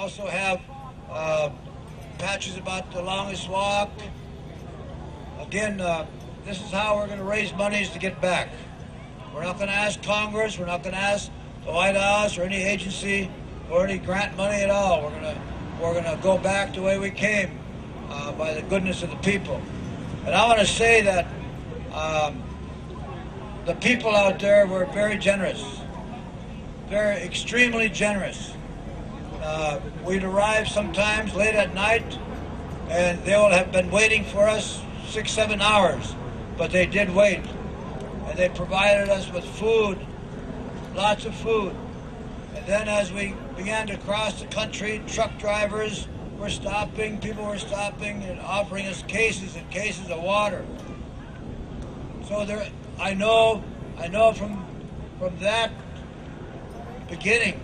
also have uh, patches about the longest walk. Again, uh, this is how we're going to raise monies to get back. We're not going to ask Congress. We're not going to ask the White House or any agency or any grant money at all. We're going to we're going to go back the way we came uh, by the goodness of the people. And I want to say that um, the people out there were very generous, very extremely generous. Uh, we'd arrive sometimes late at night, and they would have been waiting for us six, seven hours, but they did wait. And they provided us with food, lots of food. And then as we began to cross the country, truck drivers were stopping, people were stopping and offering us cases and cases of water. So there, I know, I know from from that beginning,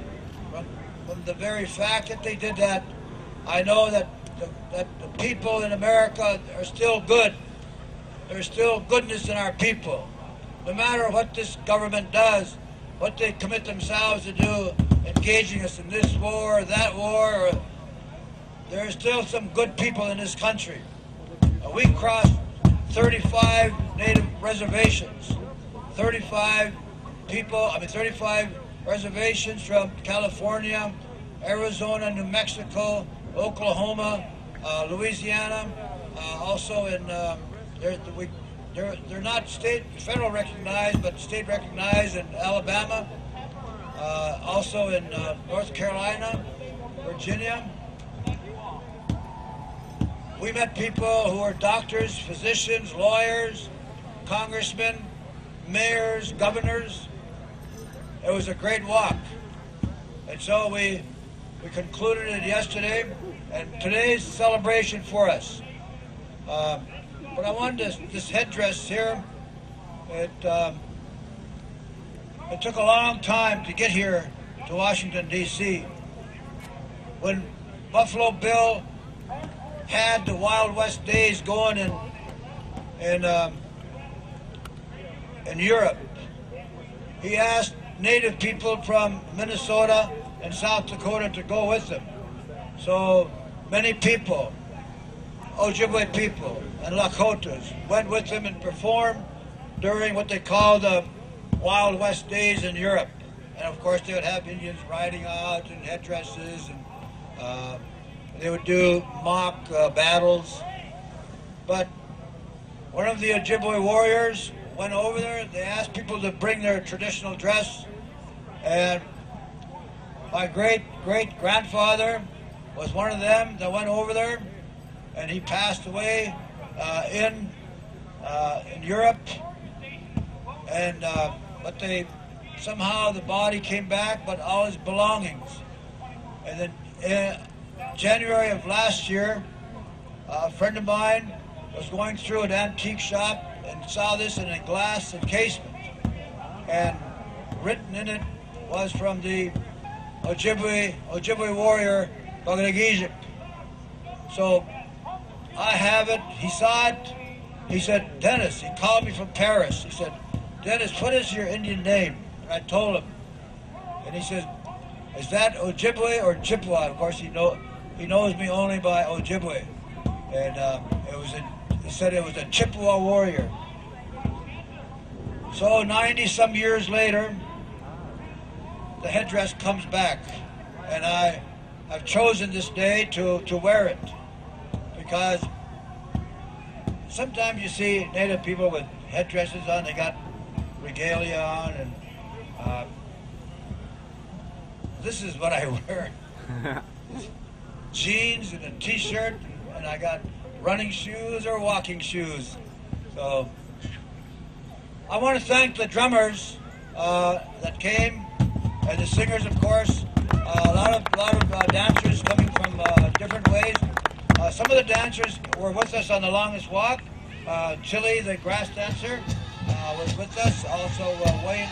the very fact that they did that, I know that the, that the people in America are still good. There's still goodness in our people. No matter what this government does, what they commit themselves to do, engaging us in this war or that war, or, there are still some good people in this country. We crossed 35 native reservations, 35 people, I mean 35 reservations from California, Arizona, New Mexico, Oklahoma, uh, Louisiana, uh, also in, um, they're, we, they're, they're not state, federal recognized, but state recognized in Alabama, uh, also in uh, North Carolina, Virginia. We met people who are doctors, physicians, lawyers, congressmen, mayors, governors. It was a great walk. And so we, we concluded it yesterday, and today's celebration for us. Um, but I wanted this, this headdress here. It, um, it took a long time to get here to Washington, D.C. When Buffalo Bill had the Wild West days going in, in, um, in Europe, he asked native people from Minnesota and South Dakota to go with them. So many people, Ojibwe people and Lakotas, went with them and performed during what they call the Wild West days in Europe. And of course, they would have Indians riding out in headdresses, and uh, they would do mock uh, battles. But one of the Ojibwe warriors went over there. They asked people to bring their traditional dress, and my great great grandfather was one of them that went over there, and he passed away uh, in uh, in Europe, and uh, but they somehow the body came back, but all his belongings, and then in January of last year, a friend of mine was going through an antique shop and saw this in a glass encasement, and written in it was from the Ojibwe, Ojibwe warrior Baganagizik. So I have it. He saw it. He said, Dennis, he called me from Paris. He said, Dennis, what is your Indian name? And I told him. And he said, is that Ojibwe or Chippewa? Of course, he know he knows me only by Ojibwe. And um, it was a, he said it was a Chippewa warrior. So 90 some years later, the headdress comes back. And I I've chosen this day to, to wear it because sometimes you see native people with headdresses on, they got regalia on, and uh, this is what I wear. Jeans and a t-shirt, and I got running shoes or walking shoes. So I want to thank the drummers uh, that came, and the singers, of course. Uh, a lot of lot of uh, dancers coming from uh, different ways. Uh, some of the dancers were with us on the longest walk. Uh, Chili, the grass dancer, was with us. Also, Wayne